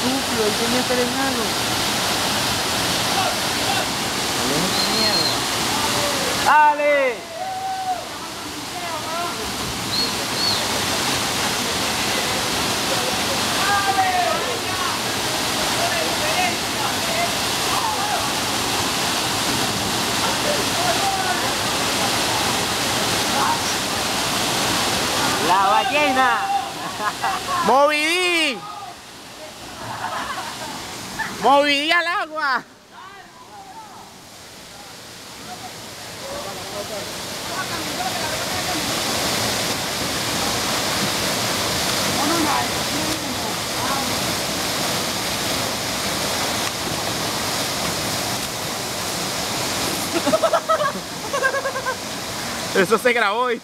estúpido, ahí tenía que enano. ¡Dale! La ballena. ¡Movidí! ¡Movidí al agua! Eso se grabó hoy.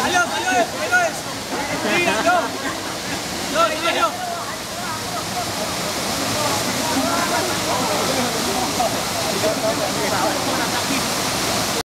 ¡Salió, salió! ¡Salió eso! ¡Mira, no! ¡No,